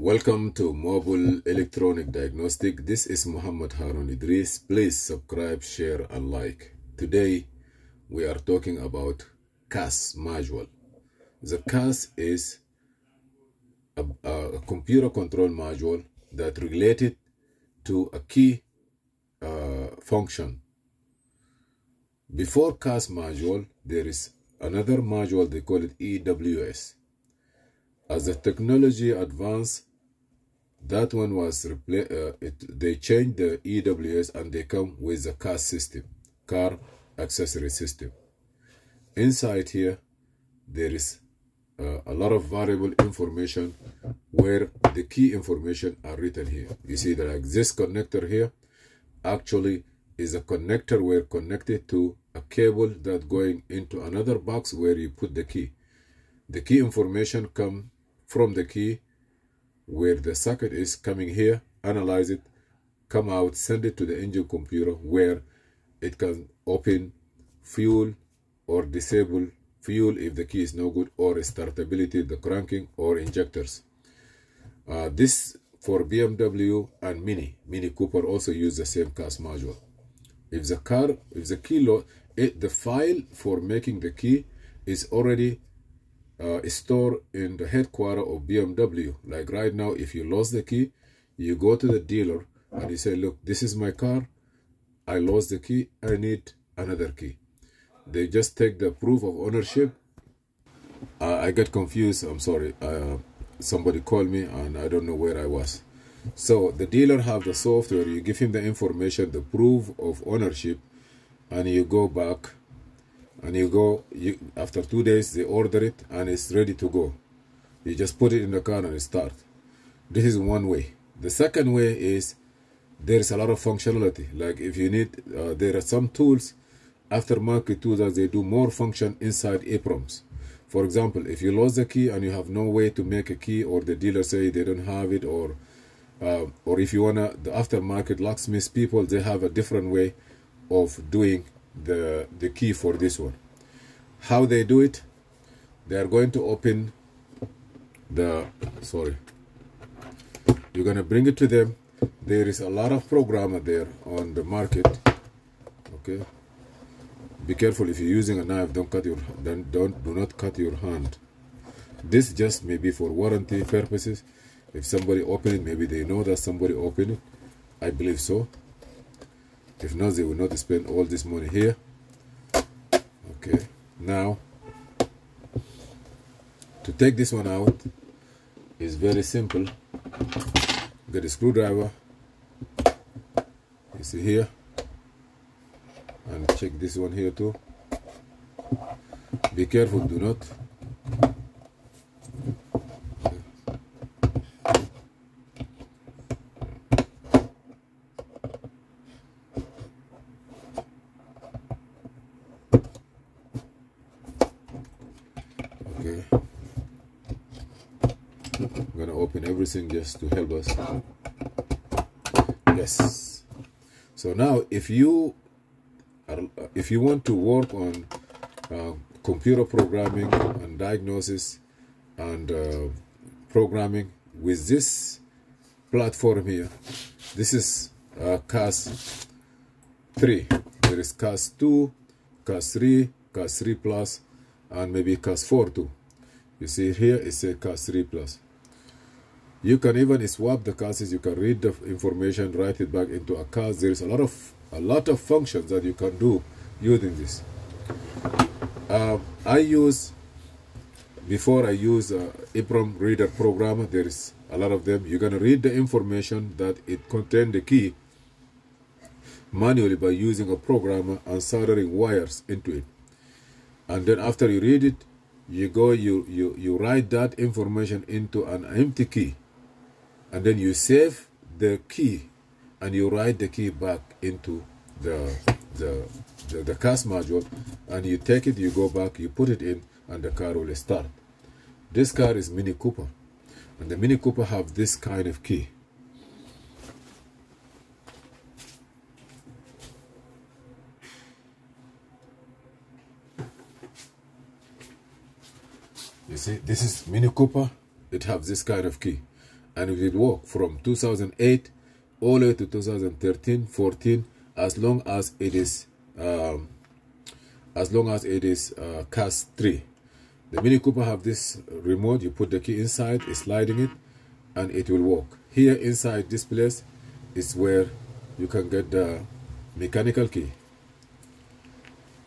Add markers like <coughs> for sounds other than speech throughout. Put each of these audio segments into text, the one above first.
Welcome to Mobile Electronic Diagnostic. This is Muhammad Harun Idris. Please subscribe, share, and like. Today, we are talking about CAS module. The CAS is a, a computer control module that related to a key uh, function. Before CAS module, there is another module, they call it EWS. As the technology advanced, that one was replaced. Uh, they changed the EWS and they come with the car system, car accessory system. Inside here, there is uh, a lot of variable information where the key information are written here. You see that like this connector here actually is a connector where connected to a cable that going into another box where you put the key. The key information come from the key where the socket is coming here, analyze it, come out, send it to the engine computer where it can open fuel or disable fuel if the key is no good or startability, the cranking or injectors. Uh, this for BMW and Mini. Mini Cooper also use the same CAS module. If the car, if the key, it, the file for making the key is already uh, stored in the headquarter of BMW. Like right now, if you lost the key, you go to the dealer and you say, look, this is my car. I lost the key. I need another key. They just take the proof of ownership. Uh, I get confused. I'm sorry. Uh, somebody called me and I don't know where I was. So the dealer have the software. You give him the information, the proof of ownership, and you go back and you go you, after two days they order it and it's ready to go. You just put it in the car and start. This is one way. The second way is there is a lot of functionality. Like if you need uh, there are some tools aftermarket tools that they do more function inside EPROMs for example if you lost the key and you have no way to make a key or the dealer say they don't have it or uh, or if you wanna the aftermarket locksmith people they have a different way of doing the the key for this one. How they do it? They are going to open the sorry. You're going to bring it to them. There is a lot of programmer there on the market okay? Be careful if you're using a knife don't cut your don't, don't do not cut your hand. This just maybe for warranty purposes. If somebody open it maybe they know that somebody opened it. I believe so if not, they will not spend all this money here. Okay, now to take this one out is very simple. Get a screwdriver. You see here, and check this one here too. Be careful, do not okay I'm gonna open everything just to help us yes so now if you are if you want to work on uh, computer programming and diagnosis and uh, programming with this platform here this is uh, CAS 3 there is CAS 2 CAS 3 CAS 3 plus and maybe CAS 4 too. You see here it says CAS 3 plus. You can even swap the cases you can read the information, write it back into a CAS. There is a lot of a lot of functions that you can do using this. Uh, I use before I use uh, EPROM reader program there is a lot of them. You're gonna read the information that it contain the key manually by using a programmer and soldering wires into it and then after you read it you go you you you write that information into an empty key and then you save the key and you write the key back into the the the, the CAS module and you take it you go back you put it in and the car will start this car is mini cooper and the mini cooper have this kind of key You see, this is Mini Cooper. It has this kind of key. And it will work from 2008 all the way to 2013 14 as long as it is um, as long as it is uh, CAS 3 the Mini Cooper have this remote. You put the key inside sliding it and it will work here inside this place is where you can get the mechanical key.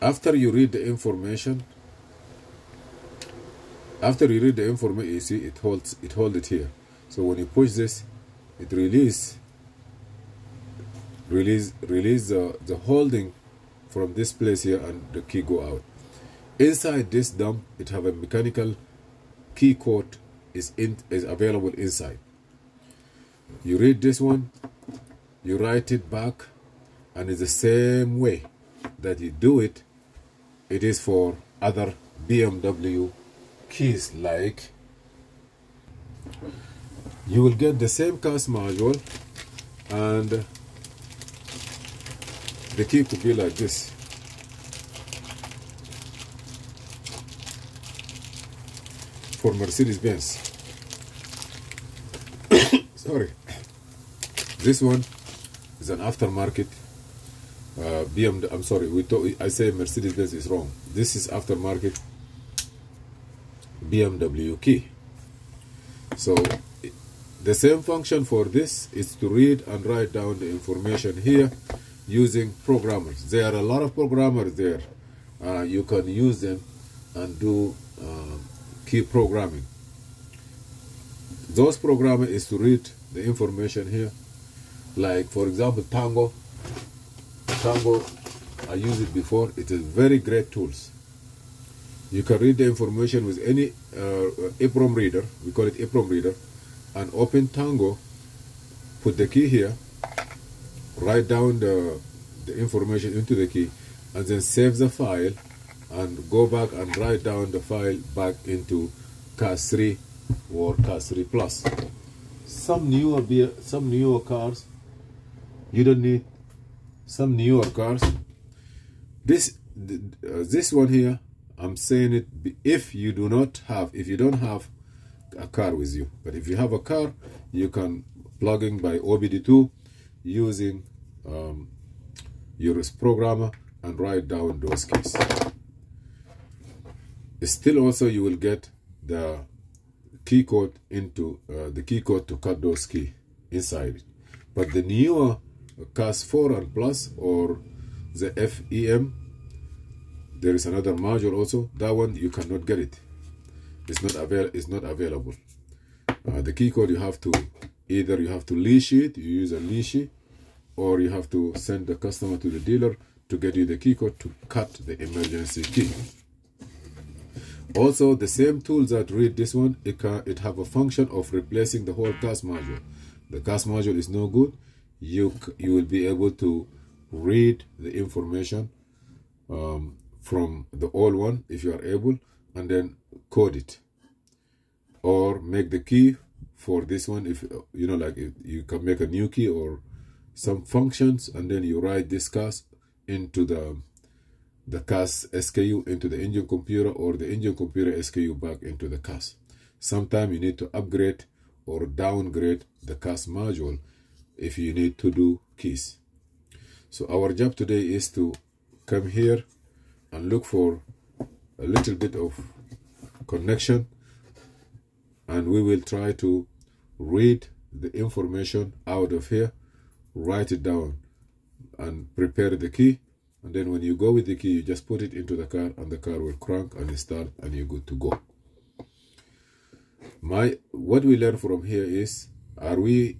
After you read the information after you read the information you see it holds it hold it here so when you push this it release release release the, the holding from this place here and the key go out. Inside this dump it have a mechanical key code is in is available inside. You read this one you write it back and it's the same way that you do it. It is for other BMW keys like you will get the same CAS module and the key could be like this. For Mercedes-Benz. <coughs> Sorry. This one is an aftermarket uh, BMW I'm sorry we thought I say Mercedes-Benz is wrong. This is aftermarket BMW key. So the same function for this is to read and write down the information here using programmers. There are a lot of programmers there. Uh, you can use them and do uh, key programming. Those programming is to read the information here. Like for example Tango. Tango I used it before. It is very great tools. You can read the information with any uh, EEPROM reader we call it EEPROM reader and open Tango put the key here write down the, the information into the key and then save the file and go back and write down the file back into CAS 3 or CAS 3 plus. Some newer some newer cars you don't need some newer cars. This uh, this one here i'm saying it if you do not have if you don't have a car with you. But if you have a car you can plug in by obd2 using um, your programmer and write down those keys. Still also you will get the key code into uh, the key code to cut those key inside it. But the newer CAS 4 and plus or the FEM there is another module also. That one you cannot get it it's not avail it's not available. Uh, the key code you have to either you have to leash it you use a leash or you have to send the customer to the dealer to get you the key code to cut the emergency key. Also the same tools that read this one it can it have a function of replacing the whole CAS module. The CAS module is no good. You you will be able to read the information um, from the old one if you are able and then code it or make the key for this one if you know like you can make a new key or some functions and then you write this CAS into the the CAS SKU into the engine computer or the engine computer SKU back into the CAS. Sometimes you need to upgrade or downgrade the CAS module if you need to do keys. So our job today is to come here and look for a little bit of connection and we will try to read the information out of here, write it down and prepare the key. And then when you go with the key you just put it into the car and the car will crank and start and you're good to go. My what we learn from here is are we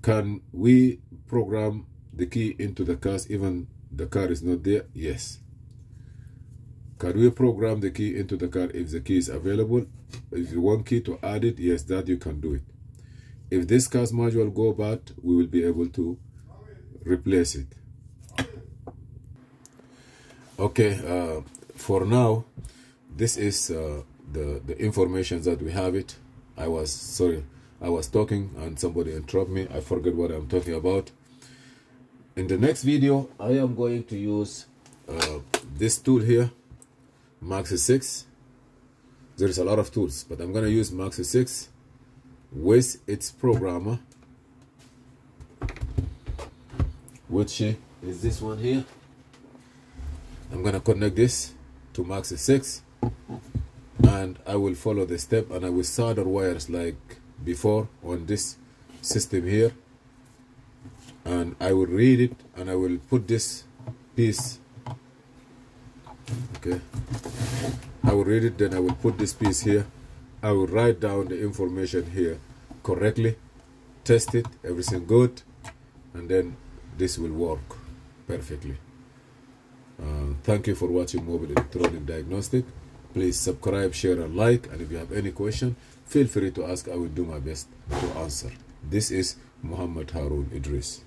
can we program the key into the cars even the car is not there? Yes can we program the key into the car if the key is available. If you want key to add it yes that you can do it. If this CAS module go bad we will be able to replace it. Okay uh, for now this is uh, the the information that we have it. I was sorry i was talking and somebody interrupted me. I forget what i'm talking about. In the next video i am going to use uh, this tool here maxi 6 there is a lot of tools but i'm to use maxi 6 with its programmer which is this one here. I'm gonna connect this to Maxi 6 and I will follow the step and I will solder wires like before on this system here. And I will read it and I will put this piece okay. I will read it then I will put this piece here. I will write down the information here correctly test it everything good and then this will work perfectly. Uh, thank you for watching mobile electronic diagnostic. Please subscribe share and like. And if you have any question feel free to ask. I will do my best to answer. This is muhammad harun idris